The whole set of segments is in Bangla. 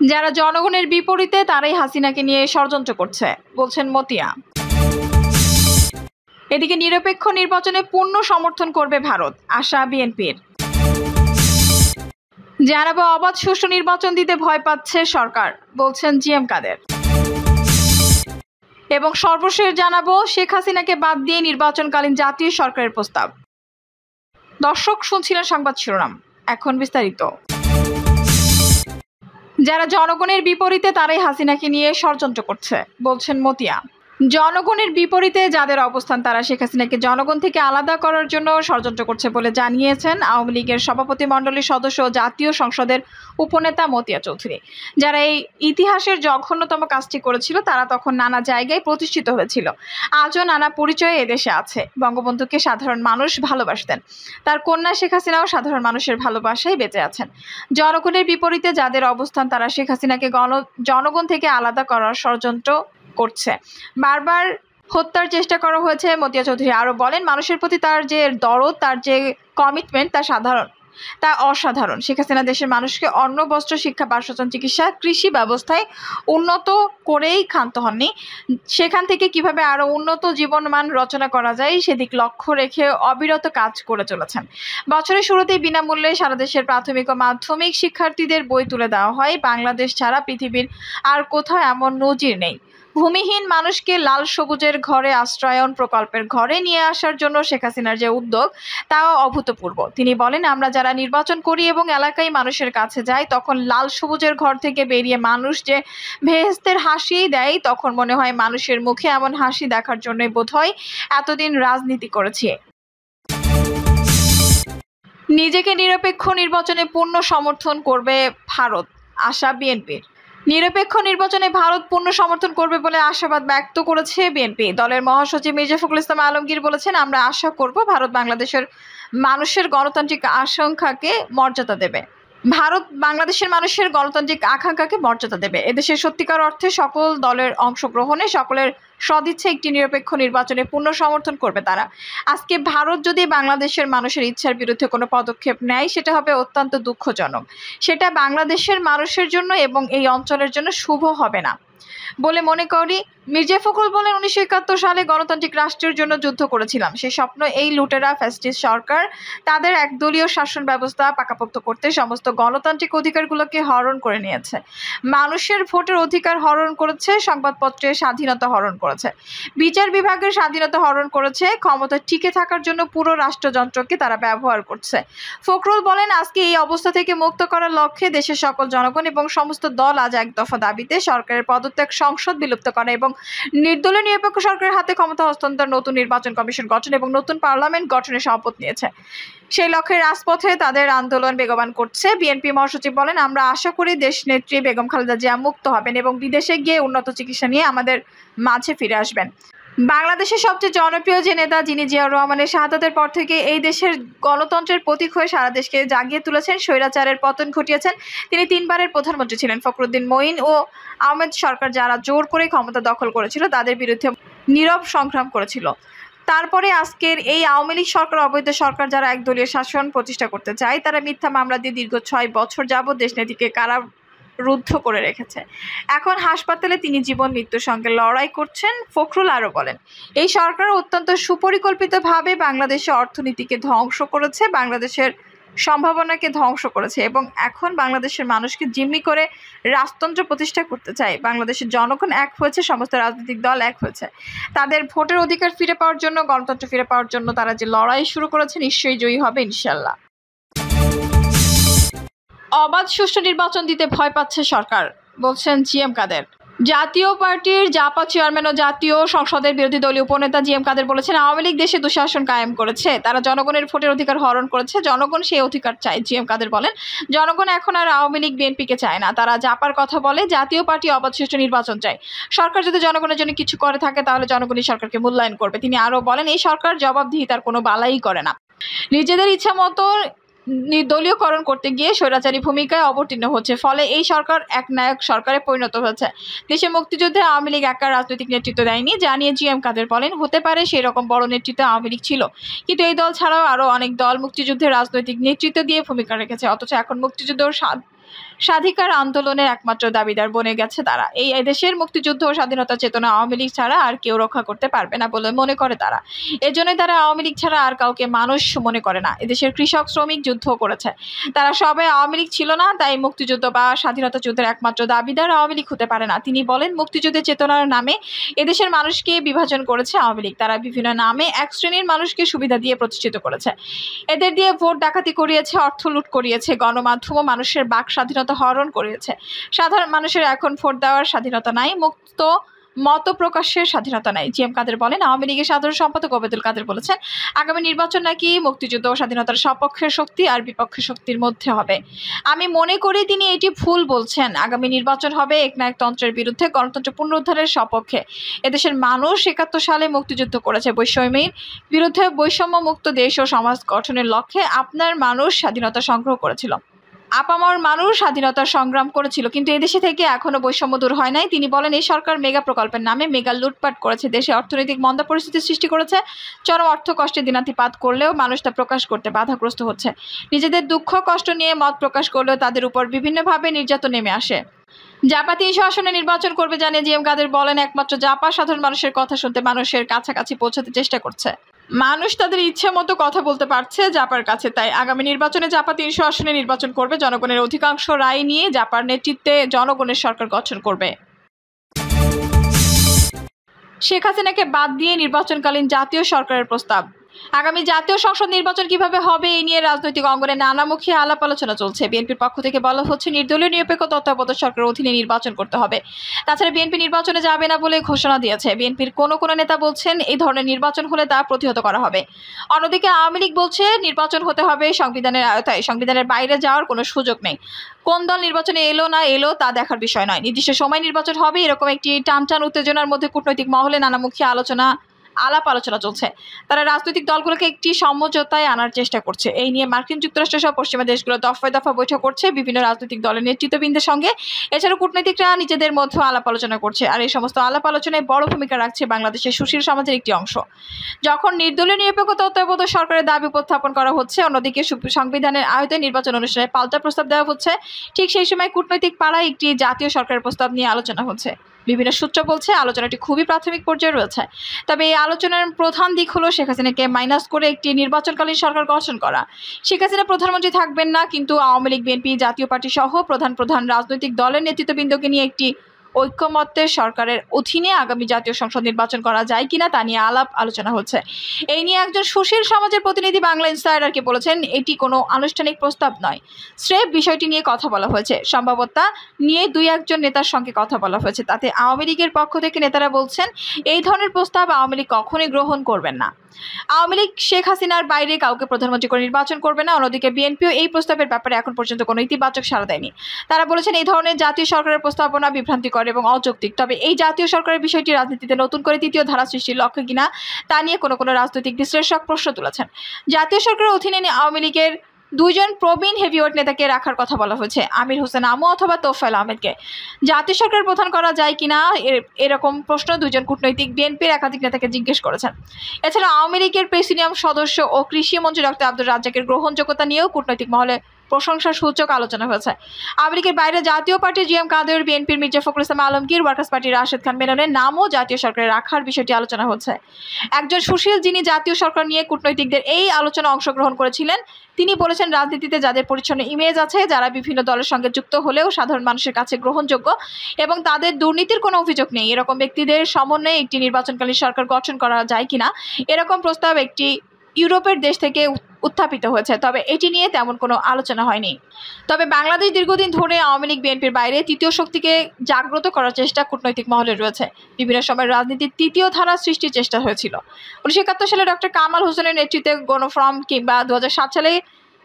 যারা জনগণের বিপরীতে, তারাই হাসিনাকে নিয়ে ষড়যন্ত্র করছে, বলছেন মতিয়া। এদিকে নিরপেক্ষ নির্বাচনে পূর্ণ সমর্থন করবে ভারত, আশা বিএনপির। জানাব অবাধ সুষ্ঠু নির্বাচন দিতে ভয় পাচ্ছে সরকার, বলছেন জিএম কাদের। এবং সর্বশেষ জানাব, শেখ হাসিনাকে বাদ দিয়ে নির্বাচনকালীন জাতীয় সরকারের প্রস্তাব। দর্শক শুনছিলেন সংবাদ শিরোনাম, এখন বিস্তারিত। যারা জনগণের বিপরীতে তারাই হাসিনাকে নিয়ে ষড়যন্ত্র করছে বলছেন মতিয়া। জনগণের বিপরীতে যাদের অবস্থান, তারা শেখ হাসিনাকে জনগণ থেকে আলাদা করার জন্য ষড়যন্ত্র করছে বলে জানিয়েছেন আওয়ামী লীগের সভাপতি মণ্ডলীর সদস্য জাতীয় সংসদের উপনেতা মতিয়া চৌধুরী। যারা এই ইতিহাসের জঘন্যতম কাজটি করেছিল, তারা তখন নানা জায়গায় প্রতিষ্ঠিত হয়েছিল। আজও নানা পরিচয়ে এদেশে আছে। বঙ্গবন্ধুকে সাধারণ মানুষ ভালোবাসতেন। তার কন্যা শেখ হাসিনাও সাধারণ মানুষের ভালোবাসায় বেঁচে আছেন। জনগণের বিপরীতে যাদের অবস্থান, তারা শেখ হাসিনাকে গণ, জনগণ থেকে আলাদা করার ষড়যন্ত্র করছে। বারবার হত্যার চেষ্টা করা হয়েছে, মতিয়া চৌধুরী। আরও বলেন, মানুষের প্রতি তার যে দরদ, তার যে কমিটমেন্ট তা সাধারণ, তা অসাধারণ। শেখ হাসিনা দেশের মানুষকে অন্ন, বস্ত্র, শিক্ষা, বাসস্থান, চিকিৎসা, কৃষি ব্যবস্থায় উন্নত করেই ক্ষান্ত হননি। সেখান থেকে কীভাবে আরও উন্নত জীবনমান রচনা করা যায়, সেদিক লক্ষ্য রেখে অবিরত কাজ করে চলেছেন। বছরের শুরুতেই বিনামূল্যে সারা দেশের প্রাথমিক ও মাধ্যমিক শিক্ষার্থীদের বই তুলে দেওয়া হয়। বাংলাদেশ ছাড়া পৃথিবীর আর কোথাও এমন নজির নেই। ভূমিহীন মানুষকে লাল সবুজের ঘরে আশ্রয়ন প্রকল্পের ঘরে নিয়ে আসার জন্য শেখ হাসিনার যে উদ্যোগ, তাও অভূতপূর্ব। তিনি বলেন, আমরা যারা নির্বাচন করি এবং এলাকায় মানুষের কাছে যাই, তখন লাল সবুজের ঘর থেকে বেরিয়ে মানুষ যে ভেহেস্তের হাসি দেয়, তখন মনে হয় মানুষের মুখে এমন হাসি দেখার জন্যই বোধ হয় এতদিন রাজনীতি করেছে। নিজেকে নিরপেক্ষ নির্বাচনে পূর্ণ সমর্থন করবে ভারত, আশা বিএনপির। নিরপেক্ষ নির্বাচনে ভারত পূর্ণ সমর্থন করবে বলে আশাবাদ ব্যক্ত করেছে বিএনপি। দলের মহাসচিব মির্জা ফখরুল ইসলাম আলমগীর বলেছেন, আমরা আশা করব ভারত বাংলাদেশের মানুষের গণতান্ত্রিক আশঙ্কাকে মর্যাদা দেবে। ভারত বাংলাদেশের মানুষের গণতান্ত্রিক আকাঙ্ক্ষাকে মর্যাদা দেবে। এদেশের সত্যিকার অর্থে সকল দলের অংশগ্রহণে সকলের সদিচ্ছে একটি নিরপেক্ষ নির্বাচনে পূর্ণ সমর্থন করবে তারা। আজকে ভারত যদি বাংলাদেশের মানুষের ইচ্ছার বিরুদ্ধে কোনো পদক্ষেপ নেয়, সেটা হবে অত্যন্ত দুঃখজনক। সেটা বাংলাদেশের মানুষের জন্য এবং এই অঞ্চলের জন্য শুভ হবে না বলে মনে করি মির্জা ফখরুল বলেন, উনিশশো একাত্তর সালে গণতান্ত্রিক রাষ্ট্রের জন্য যুদ্ধ করেছিলাম। সেই স্বপ্ন এই লুটেরা, ফ্যাসিস্ট সরকার, তাদের একদলীয় শাসন ব্যবস্থা পাকাপোক্ত করতে সমস্ত গণতান্ত্রিক অধিকারগুলোকে হরণ করে নিয়েছে। মানুষের ভোটের অধিকার হরণ করেছে, সংবাদপত্রের স্বাধীনতা হরণ করেছে। বিচার বিভাগের স্বাধীনতা হরণ করেছে, ক্ষমতা টিকে থাকার জন্য পুরো রাষ্ট্রযন্ত্রকে তারা ব্যবহার করছে। ফখরুল বলেন, আজকে এই অবস্থা থেকে মুক্ত করার লক্ষ্যে দেশের সকল জনগণ এবং সমস্ত দল আজ এক দফা দাবিতে সরকারের পদত্যাগ সংসদ বিলুপ্ত করা এবং নির্দলীয় নিরপেক্ষ সরকারের হাতে ক্ষমতা হস্তান্তর, নতুন নির্বাচন কমিশন গঠন এবং নতুন পার্লামেন্ট গঠনের শপথ নিয়েছে। সেই লক্ষ্যে রাজপথে তাদের আন্দোলন বেগবান করছে বিএনপি মহাসচিব বলেন, আমরা আশা করি দেশ নেত্রী বেগম খালেদা জিয়া মুক্ত হবেন এবং বিদেশে গিয়ে উন্নত চিকিৎসা নিয়ে আমাদের মাঝে ফিরে আসবেন। বাংলাদেশের সবচেয়ে জনপ্রিয় যে নেতা যিনি জিয়াউর রহমানের শাহাদাতের পর থেকে এই দেশের গণতন্ত্রের প্রতীক হয়ে সারা দেশকে জাগিয়ে তুলেছেন, স্বৈরাচারের পতন ঘটিয়েছেন। তিনি তিনবারের প্রধানমন্ত্রী ছিলেন, ফখরুদ্দিন মঈন ও আহমেদ সরকার যারা জোর করে ক্ষমতা দখল করেছিল, তাদের বিরুদ্ধে নীরব সংগ্রাম করেছিল। তারপরে আজকের এই আওয়ামী লীগ সরকার, অবৈধ সরকার যারা একদলীয় শাসন প্রতিষ্ঠা করতে চায়, তারা মিথ্যা মামলা দিয়ে দীর্ঘ ছয় বছর যাবৎ দেশনেত্রীকে কারা রুদ্ধ করে রেখেছে। এখন হাসপাতালে তিনি জীবন মৃত্যুর সঙ্গে লড়াই করছেন, ফখরুল আরও বলেন, এই সরকার অত্যন্ত সুপরিকল্পিতভাবে বাংলাদেশের অর্থনীতিকে ধ্বংস করেছে, বাংলাদেশের সম্ভাবনাকে ধ্বংস করেছে এবং এখন বাংলাদেশের মানুষকে জিম্মি করে রাজতন্ত্র প্রতিষ্ঠা করতে চায়। বাংলাদেশের জনগণ এক হয়েছে, সমস্ত রাজনৈতিক দল এক হয়েছে। তাদের ভোটের অধিকার ফিরে পাওয়ার জন্য, গণতন্ত্র ফিরে পাওয়ার জন্য তারা যে লড়াই শুরু করেছে নিশ্চয়ই জয়ী হবে ইনশাল্লাহ। অবাধ সুষ্ঠু নির্বাচন দিতে ভয় পাচ্ছে সরকার, বলছেন জিএম কাদের। জাতীয় পার্টির জাপা চেয়ারম্যান ও জাতীয় সংসদের বিরোধী দলীয় উপনেতা জিএম কাদের বলেছেন, আওয়ামী লীগ দেশে দুঃশাসন কায়েম করেছে, তারা জনগণের ভোটের অধিকার হরণ করেছে, জনগণ সেই অধিকার চায় জিএম কাদের বলেন। জনগণ এখন আর আওয়ামী লীগ বিএনপিকে চায় না, তারা জাপার কথা বলে, জাতীয় পার্টি অবাধ সুষ্ঠু নির্বাচন চায়। সরকার যদি জনগণের জন্য কিছু করে থাকে, তাহলে জনগণই সরকারকে মূল্যায়ন করবে। তিনি আরও বলেন, এই সরকার জবাবদিহিতার কোনো বালাই করে না। নিজেদের ইচ্ছা মতো দলীয়করণ করতে গিয়ে স্বৈরাচারী ভূমিকায় অবতীর্ণ হচ্ছে। ফলে এই সরকার এক নায়ক সরকারে পরিণত হয়েছে দেশে মুক্তিযুদ্ধে আওয়ামী লীগ একা রাজনৈতিক নেতৃত্ব দেয়নি, জানিয়ে জি এম কাদের বলেন, হতে পারে সেই রকম বড় নেতৃত্ব আওয়ামী লীগ ছিল। কিন্তু এই দল ছাড়াও আরও অনেক দল মুক্তিযুদ্ধে রাজনৈতিক নেতৃত্ব দিয়ে ভূমিকা রেখেছে, অথচ এখন মুক্তিযুদ্ধ স্বাধিকার আন্দোলনের একমাত্র দাবিদার বনে গেছে তারা। এই দেশের মুক্তিযুদ্ধ ও স্বাধীনতা চেতনা আওয়ামী লীগ ছাড়া আর কেউ রক্ষা করতে পারবে না বলে মনে করে তারা। এজন্যই তারা আওয়ামী লীগ ছাড়া আর কাউকে মানুষ মনে করে না। এদেশের কৃষক, শ্রমিক যুদ্ধ করেছে। তারা সবাই আওয়ামী লীগ ছিল না, তাই মুক্তিযুদ্ধ বা স্বাধীনতা যুদ্ধের একমাত্র দাবিদার আওয়ামী লীগ হতে পারে না। তিনি বলেন, মুক্তিযুদ্ধের চেতনার নামে এদেশের মানুষকে বিভাজন করেছে আওয়ামী লীগ। তারা বিভিন্ন নামে এক শ্রেণির মানুষকে সুবিধা দিয়ে প্রতিষ্ঠিত করেছে। এদের দিয়ে ভোট ডাকাতি করিয়েছে, অর্থ লুট করিয়েছে, গণমাধ্যম মানুষের বাক স্বাধীনতা হরণ করেছে। সাধারণ মানুষের এখন ভোট দেওয়ার স্বাধীনতা নাই, মুক্ত মত প্রকাশের স্বাধীনতা নাই। জি এম কাদের বলেন, আওয়ামী লীগের সাধারণ সম্পাদক ওবেদুল কাদের বলেছেন, আগামী নির্বাচন নাকি মুক্তিযুদ্ধ ও স্বাধীনতার সপক্ষের শক্তি আর বিপক্ষের শক্তির মধ্যে হবে। আমি মনে করি তিনি এটি ভুল বলছেন। আগামী নির্বাচন হবে একনায়কতন্ত্রের বিরুদ্ধে গণতন্ত্র পুনরুদ্ধারের সপক্ষে। এদেশের মানুষ একাত্তর সালে মুক্তিযুদ্ধ করেছে। বৈষম্যের বিরুদ্ধে বৈষম্য মুক্ত দেশ ও সমাজ গঠনের লক্ষ্যে আপনার মানুষ স্বাধীনতা সংগ্রহ করেছিল। আপামর মানুষ স্বাধীনতার সংগ্রাম করেছিল, কিন্তু এদেশে থেকে এখনও বৈষম্য দূর হয় নাই। তিনি বলেন, এই সরকার মেগা প্রকল্পের নামে মেগা লুটপাট করেছে। দেশে অর্থনৈতিক মন্দা পরিস্থিতি সৃষ্টি করেছে, চরম অর্থ কষ্টে দিনাতিপাত করলেও মানুষ তা প্রকাশ করতে বাধাগ্রস্ত হচ্ছে। নিজেদের দুঃখ, কষ্ট নিয়ে মত প্রকাশ করলেও তাদের উপর বিভিন্নভাবে নির্যাতন নেমে আসে। জাপা তিনশো আসনে নির্বাচন করবে জানিয়ে জিএম কাদের বলেন, একমাত্র জাপা সাধারণ মানুষের কথা শুনতে মানুষের কাছাকাছি পৌঁছাতে চেষ্টা করছে। মানুষ তাদের ইচ্ছে মতো কথা বলতে পারছে জাপার কাছে, তাই আগামী নির্বাচনে জাপা তিনশো আসনে নির্বাচন করবে, জনগণের অধিকাংশ রায় নিয়ে জাপার নেতৃত্বে জনগণের সরকার গঠন করবে। শেখ হাসিনাকে বাদ দিয়ে নির্বাচনকালীন জাতীয় সরকারের প্রস্তাব। আগামী জাতীয় সংসদ নির্বাচন কীভাবে হবে এই নিয়ে রাজনৈতিক অঙ্গনে নানামুখী আলাপ আলোচনা চলছে। বিএনপির পক্ষ থেকে বলা হচ্ছে, নির্দলীয় নিরপেক্ষ তত্ত্বাবধায়ক সরকারের অধীনে নির্বাচন করতে হবে। তাছাড়া বিএনপি নির্বাচনে যাবে না বলে ঘোষণা দিয়েছে। বিএনপির কোনো কোনো নেতা বলছেন, এই ধরনের নির্বাচন হলে তা প্রতিহত করা হবে। অন্যদিকে আওয়ামী লীগ বলছে, নির্বাচন হতে হবে সংবিধানের আয়তায় সংবিধানের বাইরে যাওয়ার কোনো সুযোগ নেই। কোন দল নির্বাচনে এলো না এলো তা দেখার বিষয় নয়। নির্দিষ্ট সময় নির্বাচন হবে এরকম একটি টানটান উত্তেজনার মধ্যে কূটনৈতিক মহলে নানামুখী আলোচনা আলাপ আলোচনা চলছে। তারা রাজনৈতিক দলগুলোকে একটি সমঝোতায় আনার চেষ্টা করছে। এই নিয়ে মার্কিন যুক্তরাষ্ট্র সহ পশ্চিমা দেশগুলো দফায় দফা বৈঠক করছে বিভিন্ন রাজনৈতিক দলের নেতৃত্ববৃন্দের সঙ্গে। এছাড়া কূটনীতিকরা নিজেদের মধ্যে আলাপ আলোচনা করছে আর এই সমস্ত আলাপ আলোচনায় বড় ভূমিকা রাখছে বাংলাদেশের সুশীল সমাজের একটি অংশ। যখন নির্দলীয় নিরপেক্ষ তত্ত্বাবধায়ক সরকারের দাবি উপস্থাপন করা হচ্ছে, অন্যদিকে সংবিধানের আয়তে নির্বাচন অনুষ্ঠানে পাল্টা প্রস্তাব দেওয়া হচ্ছে। ঠিক সেই সময় কূটনৈতিক পাড়ায় একটি জাতীয় সরকারের প্রস্তাব নিয়ে আলোচনা হচ্ছে। বিভিন্ন সূত্র বলছে আলোচনাটি খুবই প্রাথমিক পর্যায়ে রয়েছে। তবে এই আলোচনার প্রধান দিক হলো শেখ হাসিনাকে মাইনাস করে একটি নির্বাচনকালীন সরকার গঠন করা। শেখ হাসিনা প্রধানমন্ত্রী থাকবেন না, কিন্তু আওয়ামী লীগ, বিএনপি, জাতীয় পার্টি সহ প্রধান প্রধান রাজনৈতিক দলের নেতৃত্ববৃন্দকে নিয়ে একটি ঐক্যমত্যের সরকারের অধীনে আগামী জাতীয় সংসদ নির্বাচন করা যায় কিনা তা নিয়ে আলাপ আলোচনা হচ্ছে। এই নিয়ে একজন সুশীল সমাজের প্রতিনিধি বাংলা ইনসাইডারকে বলেছেন, এটি কোনো আনুষ্ঠানিক প্রস্তাব নয়। স্রেফ বিষয়টি নিয়ে কথা বলা হয়েছে। সম্ভবতা নিয়ে দুই একজন নেতার সঙ্গে কথা বলা হয়েছে। তাতে আওয়ামী লীগের পক্ষ থেকে নেতারা বলছেন, এই ধরনের প্রস্তাব আওয়ামী লীগ কখনোই গ্রহণ করবেন না। আওয়ামী লীগ শেখ হাসিনার বাইরে কাউকে প্রধানমন্ত্রী করে নির্বাচন করবে না। অন্যদিকে বিএনপিও এই প্রস্তাবের ব্যাপারে এখন পর্যন্ত কোনো ইতিবাচক সাড়া দেয়নি। তারা বলেছেন, এই ধরনের জাতীয় সরকারের প্রস্তাবনা বিভ্রান্তিকর। এবং অযৌক্তিক। তবে এই জাতীয় সরকারের বিষয়টি রাজনীতিতে নতুন করে তৃতীয় ধারা সৃষ্টির লক্ষ্য কিনা, তা নিয়ে কোনো কোনো রাজনৈতিক বিশ্লেষক প্রশ্ন তুলেছেন। জাতীয় সরকারের অধীনে আওয়ামী লীগের দুইজন প্রবীণ হেভিওয়েট নেতাকে রাখার কথা বলা হয়েছে, আমির হোসেন আমু অথবা তোফাল আহমেদকে। জাতীয় সরকার প্রধান করা যায় কিনা এরকম প্রশ্ন দুজন কূটনৈতিক বিএনপির একাধিক নেতাকে জিজ্ঞেস করেছেন। এছাড়া আওয়ামী লীগের প্রেসিডিয়াম সদস্য ও কৃষি মন্ত্রী ডক্টর আব্দুল রাজ্জাকের গ্রহণযোগ্যতা নিয়েও কূটনৈতিক মহলে প্রশংসা সূচক আলোচনা হয়েছে। আমেরিকার বাইরে জাতীয় পার্টির জিএম কাদের, বিএনপির মির্জা ফখরুল ইসলাম আলমগীর, ওয়ার্কার্স পার্টির রাশেদ খান মেননের নামও জাতীয় সরকারে রাখার বিষয়টি আলোচনা হচ্ছে। একজন সুশীল যিনি জাতীয় সরকার নিয়ে কূটনৈতিকদের এই আলোচনা অংশগ্রহণ করেছিলেন, তিনি বলেছেন রাজনীতিতে যাদের পরিচ্ছন্ন ইমেজ আছে, যারা বিভিন্ন দলের সঙ্গে যুক্ত হলেও সাধারণ মানুষের কাছে গ্রহণযোগ্য এবং তাদের দুর্নীতির কোনো অভিযোগ নেই। এরকম ব্যক্তিদের সমন্বয়ে একটি নির্বাচনকালীন সরকার গঠন করা যায় কিনা, এরকম প্রস্তাব একটি ইউরোপের দেশ থেকে উত্থাপিত হয়েছে, তবে এটি নিয়ে তেমন কোনো আলোচনা হয়নি। তবে বাংলাদেশ দীর্ঘদিন ধরে আওয়ামী লীগ বিএনপির বাইরে তৃতীয় শক্তিকে জাগ্রত করার চেষ্টা কূটনৈতিক মহলে রয়েছে। বিভিন্ন সময় রাজনীতির তৃতীয় ধারা সৃষ্টির চেষ্টা হয়েছিল। উনিশশো একাত্তর সালে ডক্টর কামাল হোসেনের নেতৃত্বে গণফ্রম কিংবা দু হাজার সাত সালে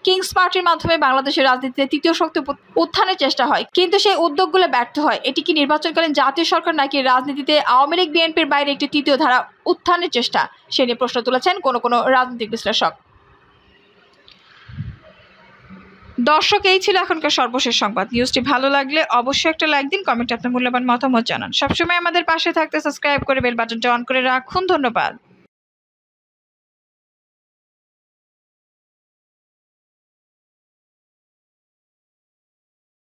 কিংস পার্টির মাধ্যমে বাংলাদেশের রাজনীতিতে তৃতীয় শক্তি উত্থানের চেষ্টা হয়। কিন্তু সেই উদ্যোগগুলো ব্যর্থ হয়। এটি কি নির্বাচনকালীন জাতীয় সরকার নাকি রাজনীতিতে আওয়ামী লীগ বিএনপির বাইরে একটি তৃতীয় ধারা উত্থানের চেষ্টা, সে নিয়ে প্রশ্ন তুলেছেন কোনো কোনো রাজনৈতিক বিশ্লেষক। দর্শক, এই ছিল এখনকার সর্বশেষ সংবাদ। নিউজটি ভালো লাগলে অবশ্যই একটা লাইক দিন, কমেন্টে আপনার মূল্যবান মতামত জানান। সবসময় আমাদের পাশে থাকতে সাবস্ক্রাইব করে বেল বাটনটা অন করে রাখুন। ধন্যবাদ।